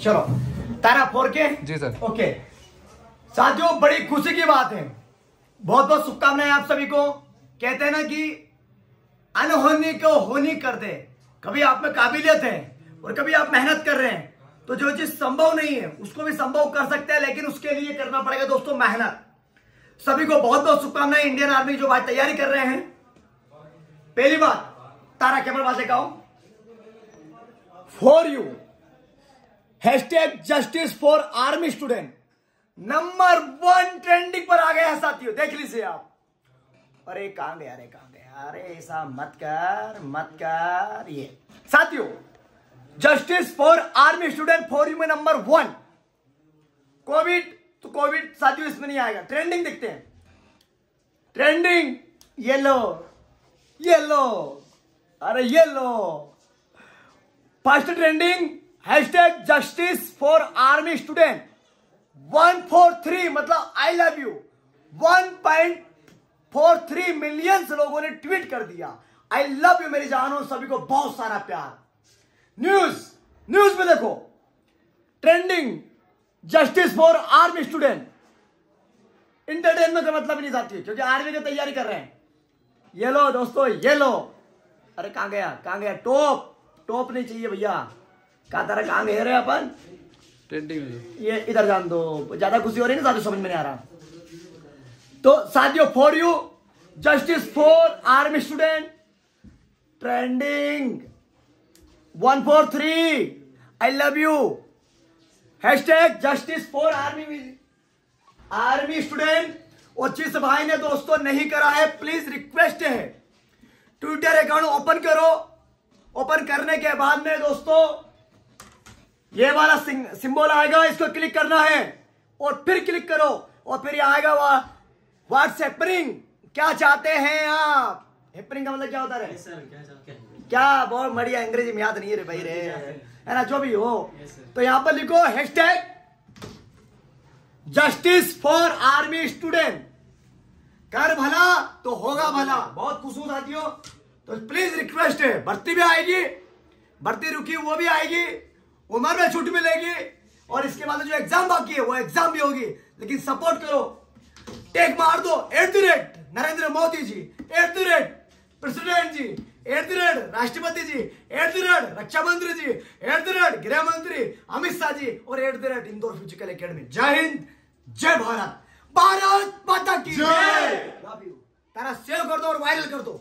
चलो तारा फोर के? जी सर। ओके। साथियों बड़ी खुशी की बात है। बहुत बहुत शुभकामनाएँ आप सभी को। कहते हैं ना कि अनहोनी को होनी कर दे। कभी आप में काबिलियत है और कभी आप मेहनत कर रहे हैं। तो जो चीज़ संभव नहीं है उसको भी संभव कर सकते हैं लेकिन उसके लिए करना पड़ेगा दोस्तों मेहनत। सभी को बहुत बहुत शुभकामनाएँ इंडियन आर्मी जो बात तैयारी कर रहे हैं। पहली बात तारा कैमरा पास लेकर for you hashtag justice for army student number one trending पर आ गया है साथियों, देख लीजिए आप। अरे कहाँ गया अरे कहाँ गया अरे ऐसा मत कर मत कर, ये। साथियों justice for army student for you में नंबर वन कोविड तो कोविड साथियों इसमें नहीं आएगा। ट्रेंडिंग देखते हैं। ट्रेंडिंग येलो येलो अरे yellow first trending hashtag justice for army student one four three मतलब I love you one point four three millions लोगों ने ट्वीट कर दिया. आई लव यू मेरी जानो, सभी को बहुत सारा प्यार. न्यूज़ न्यूज़ में देखो. Trending justice for army student entertainment का मतलब नहीं साथी क्योंकि आर्मी की तैयारी कर रहे हैं. ये लो दोस्तों ये लो अरे कहाँ गया? कहाँ गया? टॉप टॉप नहीं चाहिए भैया. कहा तरह कहाँ गए रहे अपन? ये इधर जान दो। ज़्यादा खुशी हो रही है ना साथियों समझ में नहीं आ रहा। तो साथियों for you justice for army student trending one four three I love you hashtag justice for army army student और जिस भाई ने दोस्तों नहीं करा है। प्लीज़ रिक्वेस्ट है। ट्विटर अकाउंट ओपन करो। ओपन करने के बाद में दोस्तों ये वाला सिंबल आएगा इसको क्लिक करना है। और फिर क्लिक करो और फिर ये आएगा व्हाट्सएप रिंग क्या चाहते हैं आप? हेपरिंग का मतलब क्या होता है? सर क्या चाहते हैं? क्या बहुत बढ़िया अंग्रेज़ी में याद नहीं है रे भाई रे। है। ना जो भी हो। तो यहाँ पर लिखो hashtag justice for army student कर भला तो होगा भला। बहुत खुश हूँ साथियों। तो प्लीज़ रिक्वेस्ट है भर्ती भी आएगी भर्ती रुकी वो भी आएगी। उम्र में छुट्टी मिलेगी। और इसके बाद जो एग्ज़ाम बाकी है वो एग्ज़ाम भी होगी। लेकिन सपोर्ट करो। टेक मार दो। At the rate Narendra Modi ji at the rate president ji at the rate राष्ट्रपति जी एट द रेट रक्षा मंत्री जी एट द रेट गृह मंत्री अमित शाह जी और at the rate Indore physical academy Jai Hind Jai Bharat. Bharat माता की जय। तारा सेव कर दो और वायरल कर दो।